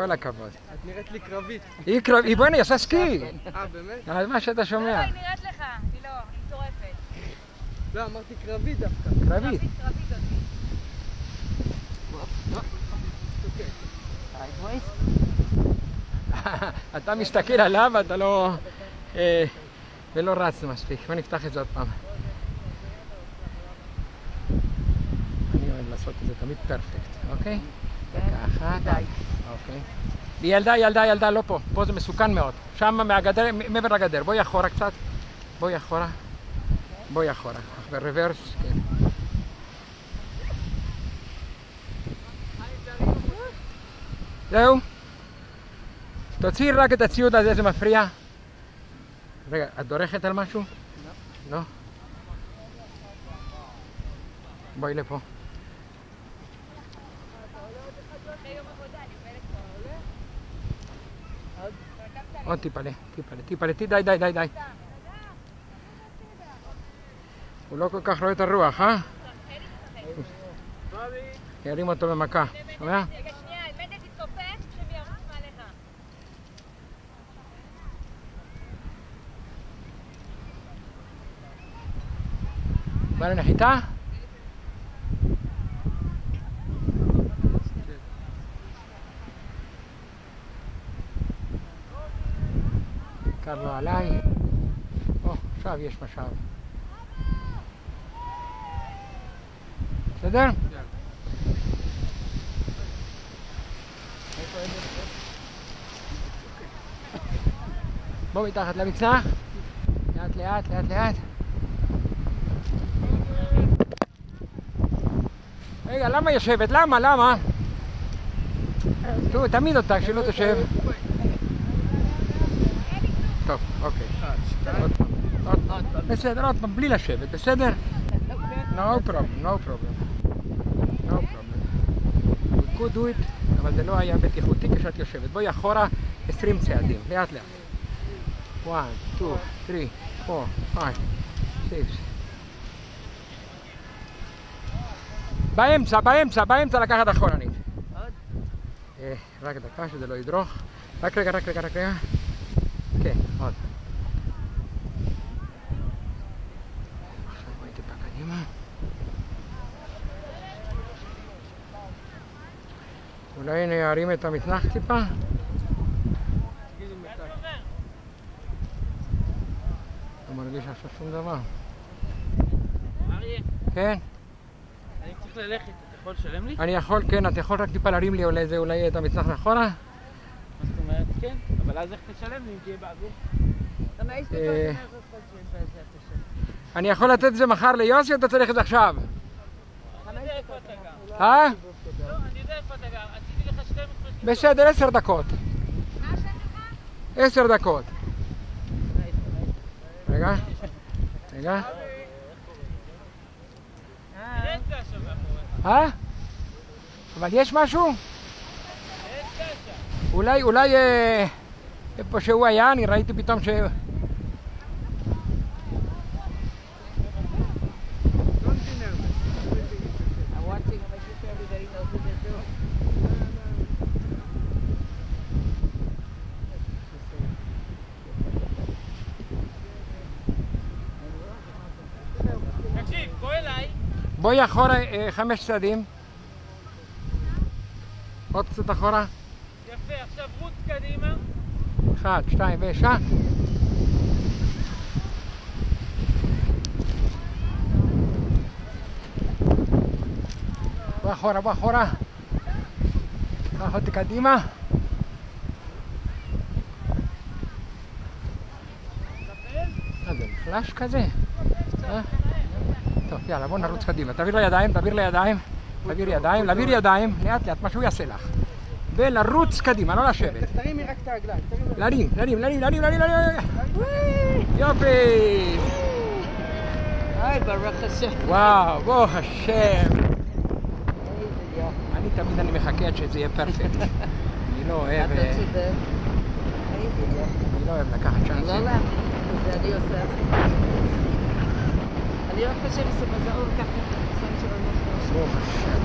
כל הכבוד. את נראית לי קרבית. היא קרב... היא בוא'נה, היא עושה סקי. אה, באמת? על מה שאתה לא, שומע. היא נראית לך. היא לא, היא מטורפת. לא, אמרתי קרבית דווקא. קרבית. קרבית, קרבית אותי. אתה מסתכל עליו ואתה לא... אה, ולא רץ מספיק. בוא נפתח את זה עוד פעם. אני אוהב לעשות את זה תמיד פרפקט, אוקיי? ככה. אוקיי. ילדה, ילדה, ילדה, לא פה. פה זה מסוכן מאוד. שם מהגדר, מעבר לגדר. בואי אחורה קצת. בואי אחורה. בואי אחורה. ברוורס, כן. זהו. תוציאי רק את הציוד הזה, זה מפריע. רגע, את דורכת על משהו? לא. לא? בואי לפה. אחרי יום עבודה, אני עובדת פה. עוד טיפלה, טיפלה, טיפלה, די, די, די, די. הוא לא כל כך רואה את הרוח, אה? ירים אותו במכה, שומע? רגע, שנייה, מנדל תתכופף, שהם ירוץ מעליך. בא לנחיתה? קר לו עליי. או, עכשיו יש משאב. בסדר? בוא מתחת למצנח. לאט לאט לאט לאט. רגע, למה יושבת? למה? למה? תעמיד אותה כשלא תשב. טוב, אוקיי. עוד פעם, עוד פעם. בסדר, עוד פעם, בלי לשבת, בסדר? No problem, no problem. No problem. We could do it, אבל זה לא היה בטיחותי כשאת יושבת. בואי אחורה 20 צעדים, לאט לאט. 1, 2, 3, 4, 5, 6. באמצע, באמצע, באמצע לקחת אחורנית. אה, רק דקה שזה לא ידרוך. רק רגע, רק רגע, רק רגע. כן, עוד. עכשיו בואי טיפה קדימה. אולי אני ארים את המצנח טיפה? לא מרגיש עכשיו שום דבר. אריה, כן? אני צריך ללכת, אתה יכול לשלם לי? אני יכול, כן, אתה יכול רק טיפה להרים לי אולי את המצנח מאחורה? כן, אבל אז איך תשלם לי אם תהיה באוויר? אה, אני יכול לתת את זה מחר ליוסי או אתה צריך את זה עכשיו? אני יודע איפה אתה גר. אה? לא, אני יודע איפה אתה גר. עשיתי לך 12 בסדר, עשר דקות. מה השם שלך? עשר דקות. רגע, רגע. מאחוריך. אה? אבל יש משהו? אולי, אולי אה, איפה שהוא היה, אני ראיתי פתאום ש... בואי אחורה אה, חמש צעדים. עוד קצת אחורה. עכשיו רוץ קדימה. אחד, שתיים ושע. בוא אחורה, בוא אחורה. קח אותי קדימה. מה זה, נחלש כזה? אה? טוב, יאללה, בוא נרוץ קדימה. תעביר לידיים, תעביר לידיים. תעביר ידיים, להעביר ידיים, לאט לאט, מה שהוא יעשה לך. ולרוץ קדימה, לא לשבת. תרימי רק את הרגליים. להרים, להרים, להרים, להרים, להרים, להרים. יופי! היי, ברוך השם. וואו, ברוך השם. אני תמיד אני מחכה עד שזה יהיה פרפקט. אני לא אוהב. אני לא אוהב לקחת לא צ'אנסים. להאמין, זה אני עושה. אני רק חושבת של ממש ברוך השם.